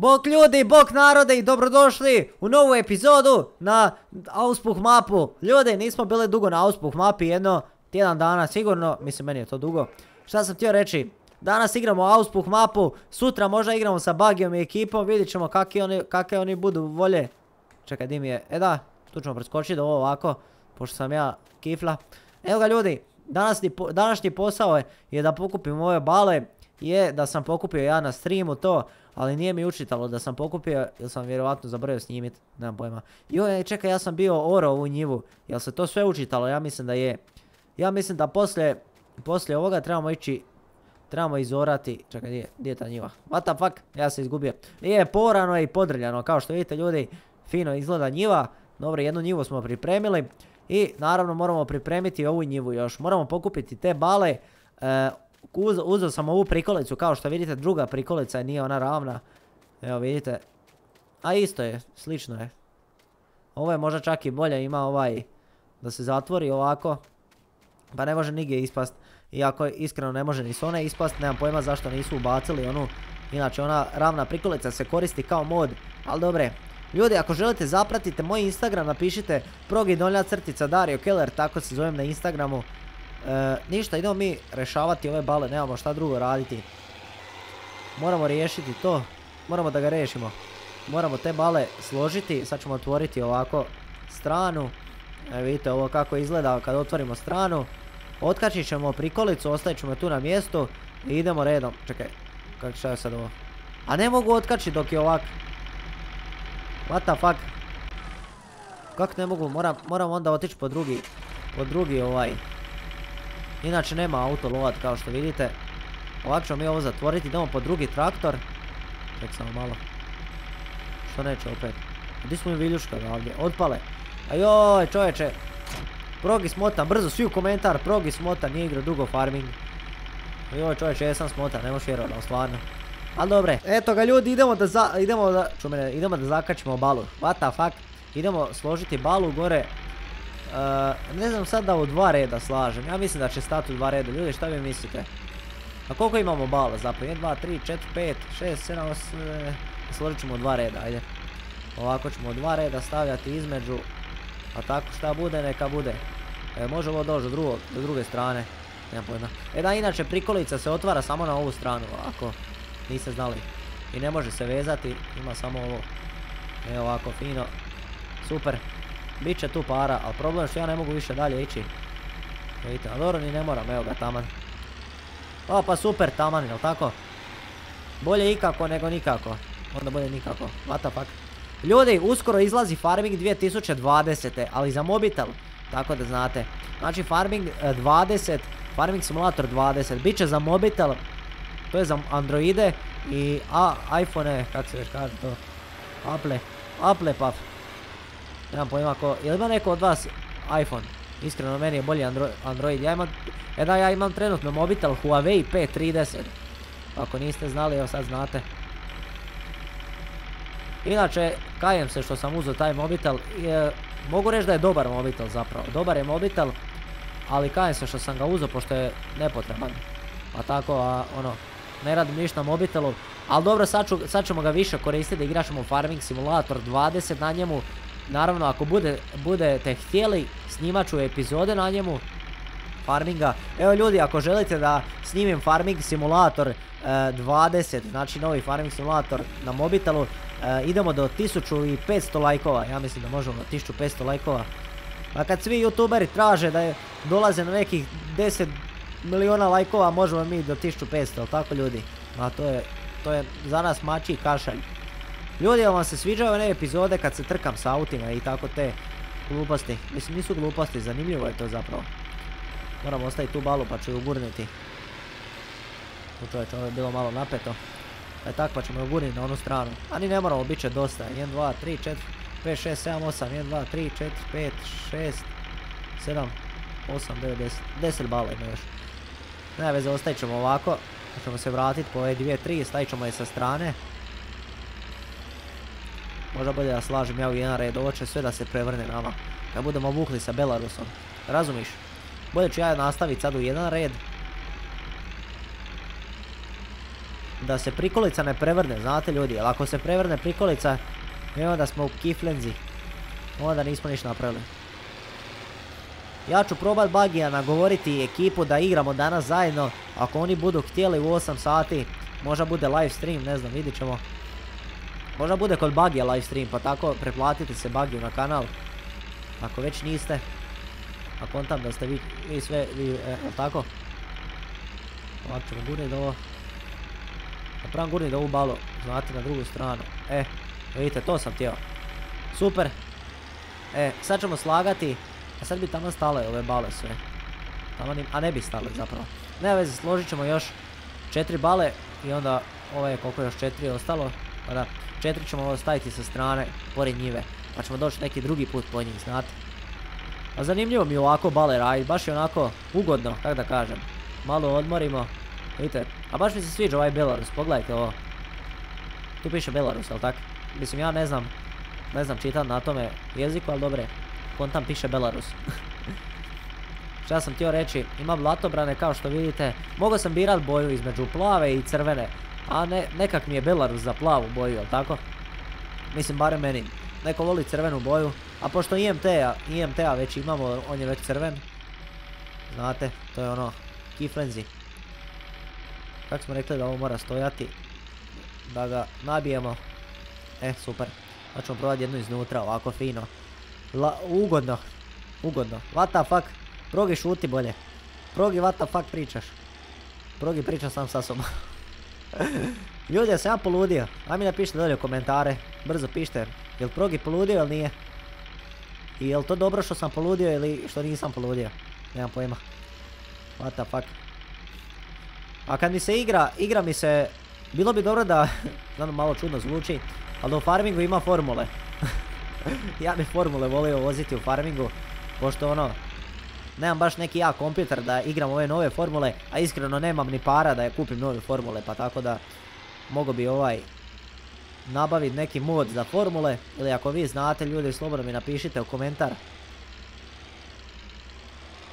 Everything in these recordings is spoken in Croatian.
Bok ljudi, bok narode i dobrodošli u novu epizodu na Auspuh mapu. Ljudi, nismo bili dugo na Auspuh mapi, jedno tjedan dana sigurno, mislim meni je to dugo. Šta sam htio reći, danas igramo Auspuh mapu, sutra možda igramo sa Bagijom i ekipom, vidit ćemo kakve oni, oni budu volje. Čekaj, di je, e da, tu ćemo preskočiti ovo ovako, pošto sam ja kifla. Evo ga ljudi, današnji posao je, je da pokupim ove bale, je da sam pokupio ja na streamu to, ali nije mi učitalo da sam pokupio, jer sam vjerovatno zaboravio snimit, nemam pojma. Joj, čekaj, ja sam bio oro ovu njivu, jel se to sve učitalo? Ja mislim da je. Ja mislim da poslije, poslije ovoga trebamo ići, trebamo izorati, čekaj, gdje, gdje je ta njiva? What the fuck, ja se izgubio. Je, porano i podrljano, kao što vidite ljudi, fino izgleda njiva. Dobro, jednu njivu smo pripremili. I naravno moramo pripremiti ovu njivu još. Moramo pokupiti te bale. E, uzeo sam ovu prikolicu, kao što vidite druga prikolica nije ona ravna. Evo vidite. A isto je, slično je. Ovo je možda čak i bolje, ima ovaj da se zatvori ovako. Pa ne može nigdje ispast. Iako iskreno ne može ni s one ispast, nemam pojma zašto nisu ubacili onu. Inače ona ravna prikolica se koristi kao mod, ali dobre. Ljudi, ako želite zapratite moj Instagram, napišite progi crtica Dario Keller, tako se zovem na Instagramu. E, ništa, idemo mi rešavati ove bale, nemamo šta drugo raditi. Moramo riješiti to, moramo da ga rešimo. Moramo te bale složiti, sad ćemo otvoriti ovako stranu. E, vidite ovo kako izgleda kad otvorimo stranu. Otkačit ćemo prikolicu, ostavit ćemo tu na mjestu i idemo redom. Čekaj, kako šta je sad ovo? A ne mogu otkačiti dok je ovak. What the fuck? Kako ne mogu, moram, moram onda otići po drugi, po drugi ovaj, Inače nema auto lovat kao što vidite. Ovako ćemo mi ovo zatvoriti, idemo po drugi traktor. Ček samo malo. Što neće opet? Gdje smo mi viljuška ovdje? Otpale. Ajoj čovječe. Progi smota, brzo svi u komentar. Progi smota, nije igrao dugo farming. Joj čovječe, jesam smota, ne možeš stvarno. Ali dobre. Eto ga ljudi, idemo da za, idemo da, idemo da zakačimo balu. What the fuck? Idemo složiti balu gore ne znam sad da u dva reda slažem. Ja mislim da će stati u dva reda. Ljudi, šta vi mislite? A koliko imamo bala zapravo? 1, 2, 3, 4, 5, 6, 7, 8... Složit ćemo u dva reda, ajde. Ovako ćemo u dva reda stavljati između. A tako šta bude, neka bude. E, može ovo doći do, druge strane. Nemam pojma. E da, inače prikolica se otvara samo na ovu stranu, ako niste znali. I ne može se vezati, ima samo ovo. E ovako, fino. Super. Biće tu para, ali problem što ja ne mogu više dalje ići. Vidite, a dobro ni ne moram, evo ga taman. O pa super taman, jel tako? Bolje ikako nego nikako. Onda bolje nikako. What the fuck. Ljudi, uskoro izlazi Farming 2020. Ali za mobitel. Tako da znate. Znači Farming 20. E, Farming Simulator 20. Biće za mobitel. To je za Androide. I a, iPhone, kako se već kaže to. Apple. Apple pa Nemam pojma ko, jel ima neko od vas iPhone? Iskreno meni je bolji Android. Ja imam, e da ja imam trenutno mobitel Huawei P30. Ako niste znali, evo sad znate. Inače, kajem se što sam uzeo taj mobitel. mogu reći da je dobar mobitel zapravo. Dobar je mobitel, ali kajem se što sam ga uzeo pošto je nepotreban. A tako, a ono, ne radim ništa na mobitelu. Ali dobro, sad, sad ćemo ga više koristiti da igraćemo Farming Simulator 20 na njemu. Naravno, ako bude, budete htjeli, snimat ću epizode na njemu. Farminga. Evo ljudi, ako želite da snimim Farming Simulator 20, e, znači novi Farming Simulator na mobitelu, e, idemo do 1500 lajkova. Ja mislim da možemo do 1500 lajkova. A kad svi youtuberi traže da je, dolaze na nekih 10 miliona lajkova, možemo mi do 1500, tako ljudi? A to je, to je za nas mači kašalj. Ljudi, vam se sviđaju one epizode kad se trkam s autima i tako te gluposti? Mislim, nisu gluposti, zanimljivo je to zapravo. Moram ostaviti tu balu pa ću ju gurniti. U to je to bilo malo napeto. E tako pa ćemo ju gurniti na onu stranu. A ni ne moramo, bit će dosta. 1, 2, 3, 4, 5, 6, 7, 8, 1, 2, 3, 4, 5, 6, 7, 8, 9, 10. 10 bala ima još. Ne veze, ostavit ćemo ovako. Ćemo se vratiti po ove dvije, tri, stavit ćemo je sa strane. Možda bolje da slažem ja u jedan red, ovo će sve da se prevrne nama. Kad budemo vukli sa Belarusom. Razumiš? Bolje ću ja nastaviti sad u jedan red. da se prikolica ne prevrne, znate ljudi, jer ako se prevrne prikolica, i onda smo u kiflenzi. Onda nismo ništa napravili. Ja ću probat Bagija nagovoriti ekipu da igramo danas zajedno. Ako oni budu htjeli u 8 sati, možda bude live stream, ne znam, vidit ćemo. Možda bude kod Bagija live stream, pa tako preplatite se Bagiju na kanal. Ako već niste. A kontam da ste vi, vi sve, vi, e, tako? Ovako ćemo gurnit ovo. Napravim gurnit ovu balu, znate, na drugu stranu. E, vidite, to sam htio. Super. E, sad ćemo slagati. A sad bi tamo stale ove bale sve. a ne bi stale zapravo. Ne veze, složit ćemo još četiri bale i onda ovo je koliko još četiri ostalo. Pa da, četiri ćemo staviti sa strane, pored njive. Pa ćemo doći neki drugi put po njih, znate. A zanimljivo mi je ovako bale raditi, baš je onako ugodno, kako da kažem. Malo odmorimo. Vidite, a baš mi se sviđa ovaj Belarus, pogledajte ovo. Tu piše Belarus, jel tak? Mislim, ja ne znam, ne znam čitam na tome jeziku, ali dobre. Kontam piše Belarus. Šta sam htio reći, imam latobrane kao što vidite. Mogao sam birat boju između plave i crvene. A ne, nekak mi je Belarus za plavu boju, jel tako? Mislim, barem meni. Neko voli crvenu boju. A pošto IMT-a IMT već imamo, on je već crven. Znate, to je ono, key frenzy. Kako smo rekli da ovo mora stojati. Da ga nabijemo. E, super. Sad ćemo probati jednu iznutra, ovako fino. ugodno. Ugodno. What the fuck? Progi šuti bolje. Progi what the fuck pričaš. Progi priča sam sa sobom. Ljudi, sam ja poludio. Aj mi napišite dolje u komentare. Brzo pišite. Jel Progi poludio ili nije? I jel to dobro što sam poludio ili što nisam poludio? Nemam pojma. What the fuck. A kad mi se igra, igra mi se... Bilo bi dobro da... Znam malo čudno zvuči. Ali u farmingu ima formule. ja bi formule volio voziti u farmingu. Pošto ono... Nemam baš neki ja kompjuter da igram ove nove formule. A iskreno nemam ni para da je kupim nove formule. Pa tako da... Mogu bi ovaj... Nabaviti neki mod za formule. Ili ako vi znate ljudi slobodno mi napišite u komentar.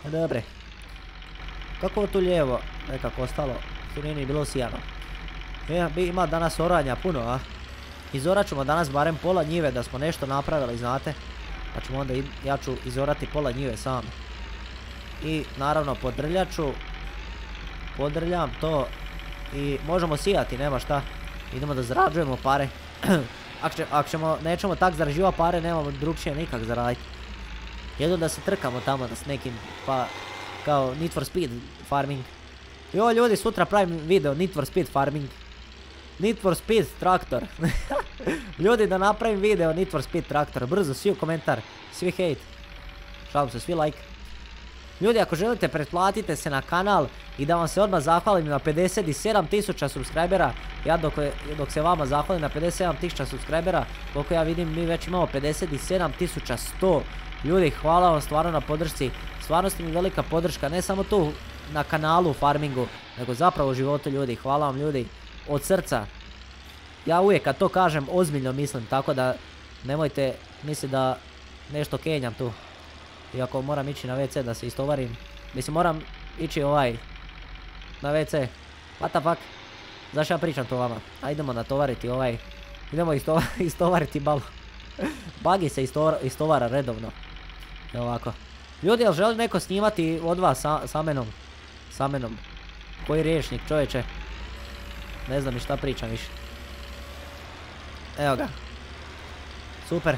E, dobre. Kako tu lijevo nekako ostalo? Tu nije ni bilo sijano. E, ima danas oranja puno, a? Izorat ćemo danas barem pola njive da smo nešto napravili, znate. Pa ćemo onda, ja ću izorati pola njive sam. I naravno podrljat ću. Podrljam to. I možemo sijati, nema šta. Idemo da zarađujemo pare. Ako ćemo, nećemo tak zaraživa pare, nemamo drugčije nikak zaraditi. Jedno da se trkamo tamo s nekim, pa kao Need for Speed farming. Jo ljudi, sutra pravim video Need for Speed farming. Need for Speed traktor. Ljudi da napravim video Need for Speed traktor. Brzo, svi u komentar. Svi hate. Šalim se, svi like. Ljudi, ako želite, pretplatite se na kanal i da vam se odmah zahvalim na 57.000 subscribera. Ja dok, dok se vama zahvalim na 57.000 subscribera, koliko ja vidim, mi već imamo 57.100. Ljudi, hvala vam stvarno na podršci. Stvarno ste mi velika podrška, ne samo tu na kanalu Farmingu, nego zapravo u životu ljudi. Hvala vam ljudi od srca. Ja uvijek kad to kažem ozbiljno mislim, tako da nemojte misliti da nešto kenjam tu. Iako moram ići na WC da se istovarim. Mislim moram ići ovaj na WC. What the fuck? Zašto ja pričam to vama? A idemo natovariti ovaj. Idemo istovariti balu. Bagi se istovara redovno. Evo ovako. Ljudi, jel želi neko snimati od vas sa, sa menom? Sa menom. Koji riječnik čovječe? Ne znam ni šta pričam više. Evo ga. Super.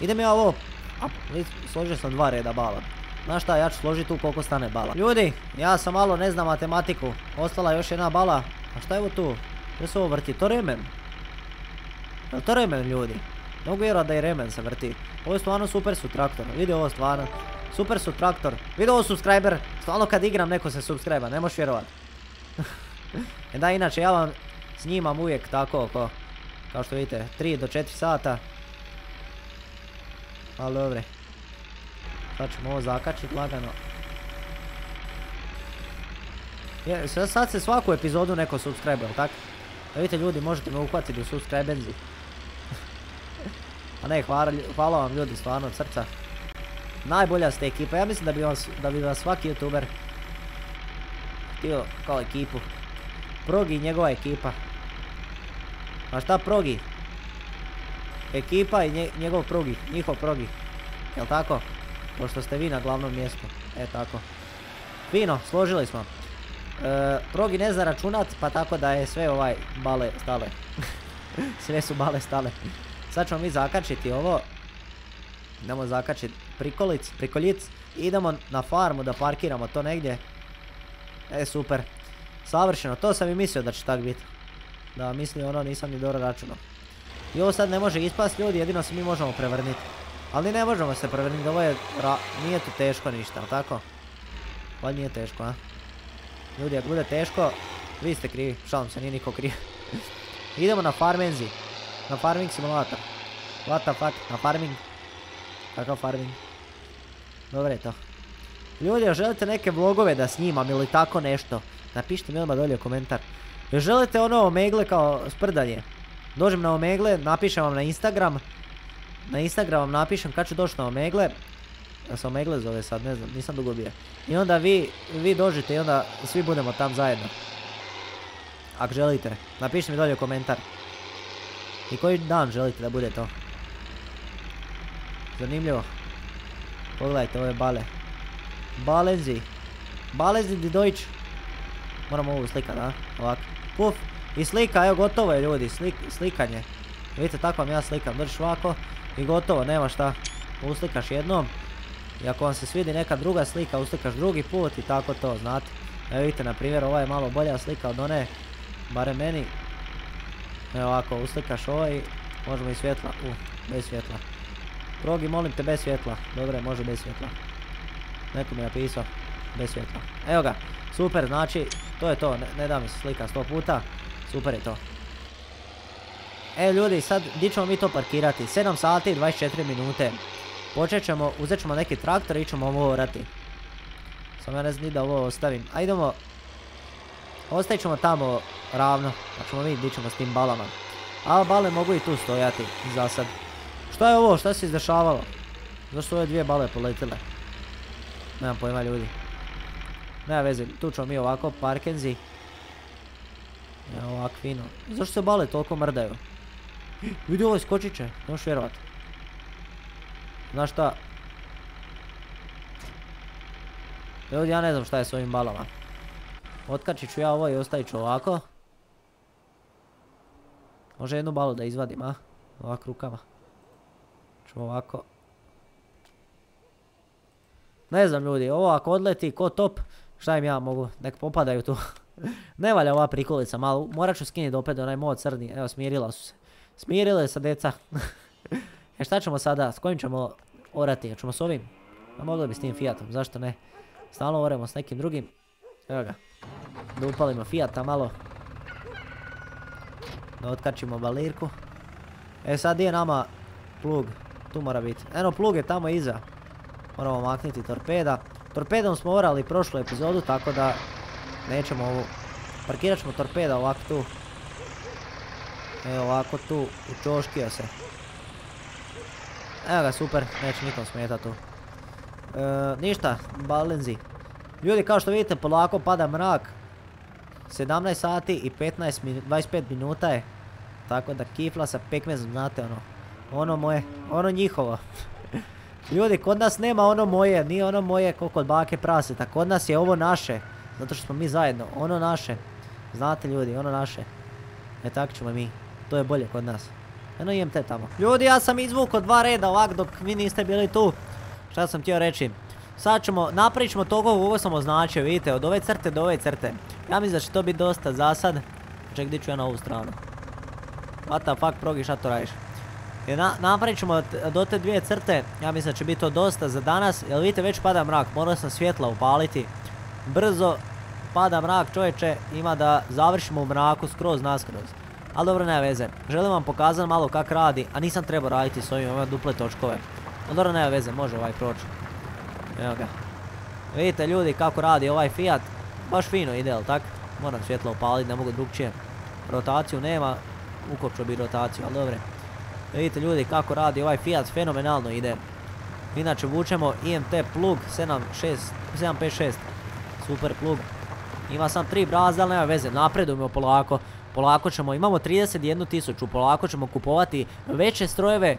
Idem ja ovo... A, složio sam dva reda bala. Znaš šta, ja ću složiti tu koliko stane bala. Ljudi, ja sam malo ne znam matematiku. Ostala još jedna bala. A šta je ovo tu? Gdje se ovo vrti? To remen. Je to remen ljudi? Mogu vjerovat da i remen se vrti. Ovo je stvarno super su traktor. Vidi ovo stvarno. Super su traktor. Vidi ovo subscriber. Stvarno kad igram neko se subscribe ne možeš vjerovat. E da, inače ja vam snimam uvijek tako oko, kao što vidite, 3 do 4 sata. Ali dobre. Sad ćemo ovo zakačiti lagano. sad se svaku epizodu neko subscribe, tako? Da vidite ljudi, možete me uhvatiti u subscribenzi. A ne, hvala, vam ljudi, stvarno od srca. Najbolja ste ekipa, ja mislim da bi, da bi vas svaki youtuber htio kao ekipu. Progi i njegova ekipa. A šta Progi? Ekipa i njegov Progi, njihov Progi. Jel tako? Pošto ste vi na glavnom mjestu. E tako. Fino, složili smo. E, progi ne zna računat, pa tako da je sve ovaj bale stale. sve su bale stale. Sad ćemo mi zakačiti ovo. Idemo zakačiti prikolic, prikoljic. idemo na farmu da parkiramo to negdje. E, super. Savršeno, to sam i mislio da će tak biti. Da, misli ono, nisam ni dobro računao. I ovo sad ne može ispast ljudi, jedino se mi možemo prevrniti. Ali ne možemo se prevrniti, ovo je, nije tu teško ništa, tako? Valjda nije teško, a? Ljudi, ako bude teško, vi ste krivi. Šalim se, nije niko kriv. Idemo na farmenzi. Na farming simulator. What the fuck, na farming. Kakav farming? Dobro je to. Ljudi, želite neke vlogove da snimam ili tako nešto, napišite mi odmah dolje komentar. Još želite ono omegle kao sprdanje. Dođem na omegle, napišem vam na Instagram. Na Instagram vam napišem kad ću doći na omegle. Ja sam Omegle zove sad, ne znam, nisam dugo bio. I onda vi, vi dođete i onda svi budemo tam zajedno. Ako želite, napišite mi dolje komentar. I koji dan želite da bude to? Zanimljivo. Pogledajte ove bale. Balenzi. Balenzi di Deutsch. Moramo ovu slikat, a? Ovako. Puf. I slika, evo gotovo je ljudi, slikanje. Vidite, tako vam ja slikam, držiš ovako i gotovo, nema šta. Uslikaš jednom i ako vam se svidi neka druga slika, uslikaš drugi put i tako to, znate. Evo vidite, na primjer, ova je malo bolja slika od one, barem meni. Evo ovako, uslikaš ovaj, možemo i svjetla, u, bez svjetla. Progi, molim te, bez svjetla. Dobre, može bez svjetla. Neko mi je napisao, bez svjetla. Evo ga, super, znači, to je to, ne, da mi se slika sto puta. Super je to. E ljudi, sad, di ćemo mi to parkirati? 7 sati i 24 minute. Počet ćemo, uzet ćemo neki traktor i ćemo ovo orati. Samo ja ne znam da ovo ostavim. A idemo... Ostavit ćemo tamo ravno. Pa ćemo vidjeti gdje ćemo s tim balama. A bale mogu i tu stojati za sad. Šta je ovo? Šta se izdešavalo? Zašto su ove dvije bale poletile? Nemam pojma ljudi. Nema veze, tu ćemo mi ovako, parkenzi. Evo ovako fino. Zašto se bale toliko mrdaju? Vidi ovo skočiće, možeš vjerovat. Znaš šta? Ljudi, ja ne znam šta je s ovim balama. Otkačit ću ja ovo i ostavit ću ovako. Može jednu balu da izvadim, a? Ovako rukama. Ću ovako. Ne znam ljudi, ovo ako odleti ko top, šta im ja mogu, nek popadaju tu. ne valja ova prikolica malo, morat ću skiniti opet onaj mod crni, evo smirila su se. Smirile se deca. e šta ćemo sada, s kojim ćemo orati, ćemo s ovim? A mogli bi s tim Fiatom, zašto ne? Stalno oremo s nekim drugim. Evo ga. Da upalimo Fiata malo. Da otkačimo balirku. E sad je nama plug. Tu mora biti. Eno plug je tamo iza. Moramo maknuti torpeda. Torpedom smo orali prošlu epizodu, tako da nećemo ovu... Parkirat ćemo torpeda ovako tu. Evo ovako tu, učoškio se. Evo ga, super, neće nikom smeta tu. E, ništa, balenzi. Ljudi, kao što vidite, polako pada mrak. 17 sati i 15 25 minuta je. Tako da kifla sa pekmezom, znate ono. Ono moje, ono njihovo. Ljudi, kod nas nema ono moje, nije ono moje ko kod bake praseta. Kod nas je ovo naše. Zato što smo mi zajedno, ono naše. Znate ljudi, ono naše. E tako ćemo mi. To je bolje kod nas. Eno imam te tamo. Ljudi, ja sam izvukao dva reda ovak dok vi niste bili tu. Šta sam htio reći? Sad ćemo, napravit ćemo toga, ovo sam označio, vidite, od ove crte do ove crte. Ja mislim da će to biti dosta za sad. Ček, gdje ću ja na ovu stranu? What the fuck, progi, šta to radiš? napravit ćemo do te dvije crte, ja mislim da će biti to dosta za danas, jer vidite već pada mrak, morao sam svjetla upaliti. Brzo pada mrak čovječe, ima da završimo u mraku skroz naskroz. Ali dobro, nema veze. Želim vam pokazati malo kak radi, a nisam trebao raditi s ovim, duple točkove. Ali dobro, nema veze, može ovaj proći. Evo ga. Vidite ljudi kako radi ovaj Fiat. Baš fino ide, jel tak? Moram svjetlo upaliti, ne mogu drugčije. Rotaciju nema, ukopčo bi rotaciju, ali dobro. Vidite ljudi kako radi ovaj Fiat, fenomenalno ide. Inače vučemo IMT plug 756, 756. Super plug. Ima sam tri brazda, ali nema veze, napredujemo polako. Polako ćemo, imamo 31 tisuću, polako ćemo kupovati veće strojeve.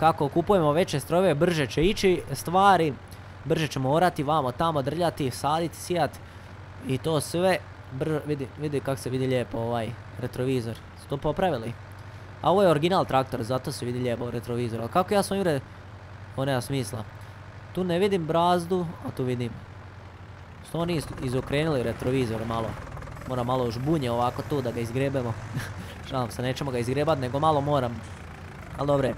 Kako kupujemo veće strojeve, brže će ići stvari. Brže ćemo orati, vamo, tamo, drljati, saditi, sijat. I to sve. vidi, vidi kako se vidi lijepo ovaj retrovizor. Su to popravili? A ovo je original traktor, zato se vidi lijepo retrovizor. Ali kako ja sam jure... Ovo nema smisla. Tu ne vidim brazdu, a tu vidim. Što oni izokrenuli retrovizor malo. Moram malo žbunje ovako tu da ga izgrebemo. Šalim se, nećemo ga izgrebat, nego malo moram. Ali dobre. E,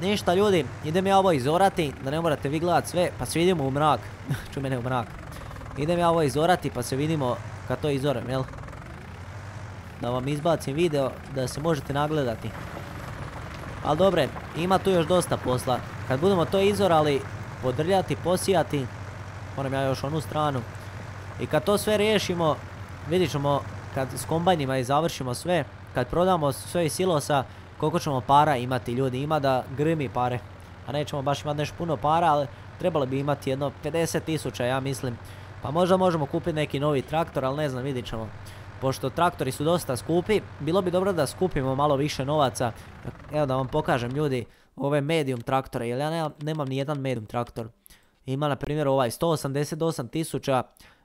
ništa ljudi, idem ja ovo izorati, da ne morate vi gledat sve, pa se vidimo u mrak. Ču mene u mrak. Idem ja ovo izorati pa se vidimo kad to izorem, jel? Da vam izbacim video da se možete nagledati. Ali dobre, ima tu još dosta posla. Kad budemo to izorali, podrljati, posijati, moram ja još onu stranu. I kad to sve riješimo, vidit ćemo kad s kombajnima i završimo sve, kad prodamo sve iz silosa, koliko ćemo para imati ljudi. Ima da grmi pare. A nećemo baš imati nešto puno para, ali trebalo bi imati jedno 50 tisuća, ja mislim. Pa možda možemo kupiti neki novi traktor, ali ne znam, vidit ćemo. Pošto traktori su dosta skupi, bilo bi dobro da skupimo malo više novaca. Evo da vam pokažem ljudi ove medium traktore, jer ja nemam ni jedan medium traktor. Ima na primjer ovaj 188 tisuća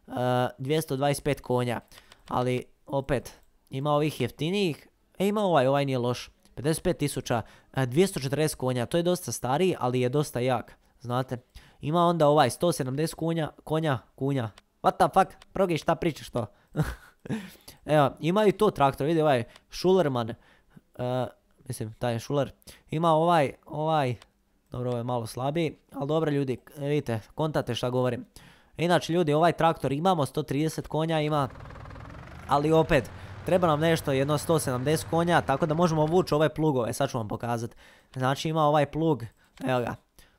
225 e, konja. Ali opet ima ovih jeftinijih. E ima ovaj, ovaj nije loš. 55 tisuća 240 konja. To je dosta stariji, ali je dosta jak. Znate. Ima onda ovaj 170 konja, konja, kunja. What the fuck? Progi šta pričaš to? Evo, ima i to traktor, vidi ovaj Schulerman. Uh, mislim, taj Schuler. Ima ovaj, ovaj, dobro, ovo je malo slabiji, ali dobro ljudi, vidite, kontate šta govorim. Inače ljudi, ovaj traktor imamo, 130 konja ima, ali opet, treba nam nešto, jedno 170 konja, tako da možemo vući ove plugove, sad ću vam pokazati. Znači ima ovaj plug, evo ga.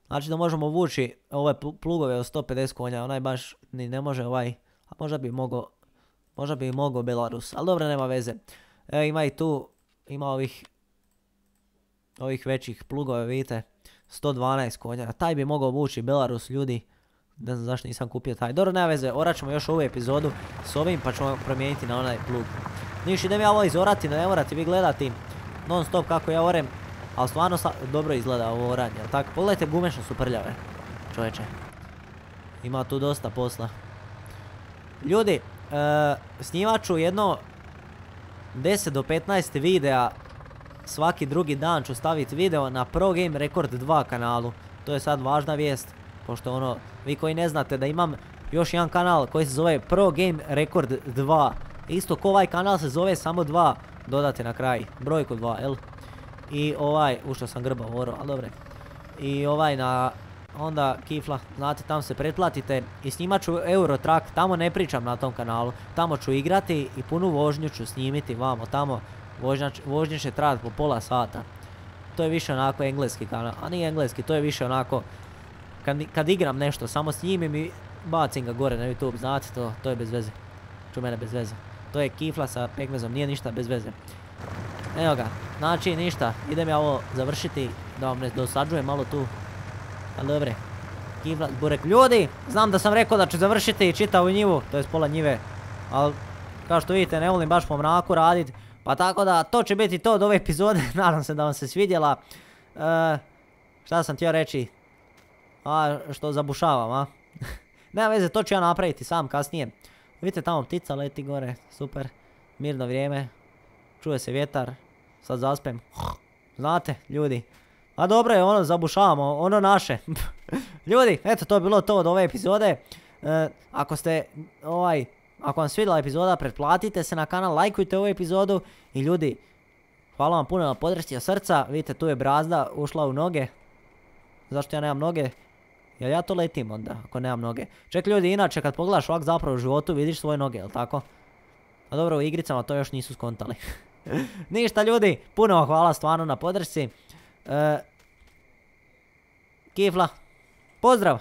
Znači da možemo vući ove plugove od 150 konja, onaj baš ni ne može ovaj, a možda bi mogao, možda bi mogao Belarus, ali dobro nema veze. Evo ima i tu, ima ovih, ovih većih plugove, vidite. 112 konja. Taj bi mogao vući Belarus ljudi. Ne znam zašto nisam kupio taj. Dobro, nema veze, orat ćemo još ovu epizodu s ovim pa ćemo promijeniti na onaj plug. Niš, idem ja ovo izorati, ne morate vi gledati non stop kako ja orem. Ali stvarno dobro izgleda ovo oranje, jel tako? Pogledajte gume su prljave, čovječe. Ima tu dosta posla. Ljudi, e, snimat ću jedno 10 do 15 videa svaki drugi dan ću staviti video na Pro Game Record 2 kanalu. To je sad važna vijest, pošto ono, vi koji ne znate da imam još jedan kanal koji se zove Pro Game Record 2. Isto ko ovaj kanal se zove samo 2, dodate na kraj, brojku 2, jel? I ovaj, u što sam grba oro, ali dobre. I ovaj na, onda kifla, znate, tamo se pretplatite i snimat ću Eurotrack, tamo ne pričam na tom kanalu. Tamo ću igrati i punu vožnju ću snimiti vamo, tamo vožnje će trajati po pola sata. To je više onako engleski kanal, a nije engleski, to je više onako, kad, igram nešto, samo snimim i bacim ga gore na YouTube, znate to, to je bez veze. Ču mene bez veze. To je kifla sa pekmezom, nije ništa bez veze. Evo ga, znači ništa, idem ja ovo završiti, da vam ne dosađujem malo tu. Ali dobre, kifla, burek. Ljudi, znam da sam rekao da ću završiti čitavu njivu, to je pola njive. Ali, kao što vidite, ne volim baš po mraku raditi. Pa tako da, to će biti to od ove epizode. Nadam se da vam se svidjela. E, šta sam htio reći? A, što zabušavam, a? Nema veze, to ću ja napraviti sam kasnije. Vidite tamo ptica leti gore, super. Mirno vrijeme. Čuje se vjetar. Sad zaspem. Znate, ljudi. A dobro je, ono, zabušavamo, ono naše. ljudi, eto, to je bilo to od ove epizode. E, ako ste, ovaj, ako vam svidjela epizoda, pretplatite se na kanal, lajkujte ovu epizodu i ljudi, hvala vam puno na podršci od srca. Vidite, tu je brazda ušla u noge. Zašto ja nemam noge? Jel ja to letim onda, ako nemam noge? Ček ljudi, inače kad pogledaš ovak zapravo u životu vidiš svoje noge, jel tako? A dobro, u igricama to još nisu skontali. Ništa ljudi, puno vam hvala stvarno na podršci. E, kifla, pozdrav!